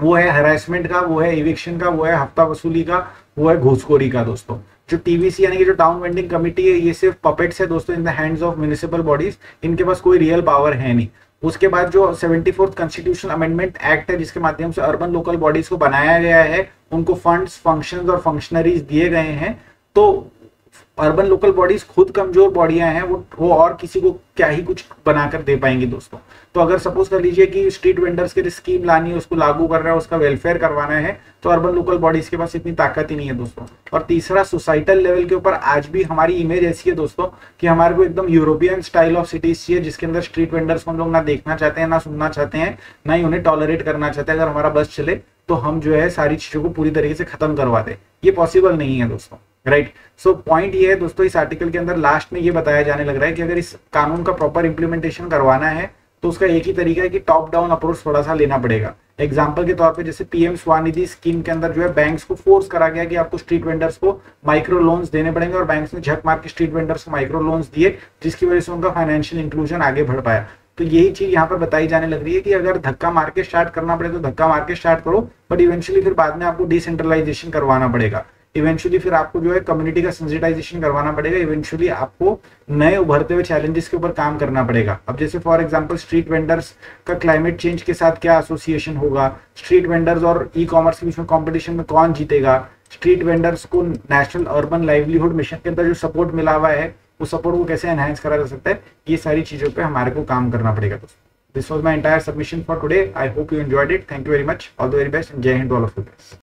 वो है हरासमेंट का, वो है इविक्शन का, वो है हफ़्ता वसूली का, वो है घूसखोरी का, दोस्तों। जो टीवीसी यानी कि जो टाउन वेंडिंग कमिटी है, ये सिर्फ़ पपेट्स है दोस्तों in the hands of municipal bodies इनके पास कोई रियल पावर है नहीं। उसके बाद जो seventy fourth constitution amendment act है, जिसके माध्यम से अर्बन लोकल बॉडीज को बनाया गया है, उनको फंड्स फ़ंक्शंस और फंक्शनरीज दिए गए हैं तो अर्बन लोकल बॉडीज खुद कमज़ोर बॉडियाँ हैं, वो वो और किसी को क्या ही कुछ बनाकर दे पाएँगे दोस्तों। तो अगर सपोज़ कर लीजिए कि स्ट्रीट वेंडर्स के लिए स्कीम लानी है, उसको लागू कर रहा है, उसका वेलफेयर करवाना है तो अर्बन लोकल बॉडीज के पास इतनी ताकत ही नहीं है दोस्तों। और तीसरा सोसाइटल लेवल के ऊपर आज भी हमारी इमेज ऐसी है दोस्तों कि हमारे को एकदम यूरोपियन स्टाइल ऑफ़ सिटीज़ चाहिए, जिसके अंदर स्ट्रीट वेंडर्स को हम लोग ना देखना चाहते हैं, ना सुनना चाहते हैं, ना ही उन्हें टॉलरेट करना चाहते हैं। अगर हमारा बस चले तो हम जो है सारी चीज़ों को पूरी तरीके से खत्म करवा दे। ये पॉसिबल नहीं है दोस्तों। राइट सो पॉइंट ये है दोस्तों, इस आर्टिकल के अंदर लास्ट में ये बताया जाने लग रहा है कि अगर इस कानून का प्रॉपर इंप्लीमेंटेशन करवाना है तो उसका एक ही तरीका है कि टॉप डाउन अप्रोच थोड़ा सा लेना पड़ेगा। एग्ज़ाम्पल के तौर पे जैसे पीएम स्वानिधि स्कीम के अंदर जो है बैंक्स को फोर्स करा गया कि आपको स्ट्रीट वेंडर्स को माइक्रो लोन्स देने पड़ेंगे और बैंक्स ने झक मार के स्ट्रीट वेंडर्स को माइक्रो लोन्स दिए, जिसकी वजह से उनका फाइनेंशियल इंक्लूजन आगे बढ़ पाया। तो यही चीज़ यहाँ पर बताई जाने लग रही है कि अगर धक्का मार के स्टार्ट करना पड़े तो धक्का मार के स्टार्ट करो बट इवेंचुअली फिर बाद में आपको डिसेंट्रलाइजेशन करवाना पड़ेगा। इवेंचुअली फिर आपको जो है कम्युनिटी का सेंसिटाइजेशन करवाना पड़ेगा इवेंचुअली आपको नए उभरते हुए चैलेंजेस के ऊपर काम करना पड़ेगा। अब जैसे फॉर एग्जांपल स्ट्रीट वेंडर्स का क्लाइमेट चेंज के साथ क्या एसोसिएशन होगा? स्ट्रीट वेंडर्स और ई कॉमर्स के बीच में कॉम्पिटिशन में कौन जीतेगा? स्ट्रीट वेंडर्स को नेशनल अर्बन लाइवलीहुड मिशन के अंदर जो सपोर्ट मिला हुआ है, उस सपोर्ट को कैसे एनहांस करा जा सकता है? ये सारी चीज़ों पर हमारे को काम करना पड़ेगा। This was my entire submission for today I hope you enjoyed it thank you very much all the very best जय हिंद ऑल ऑफ़ यू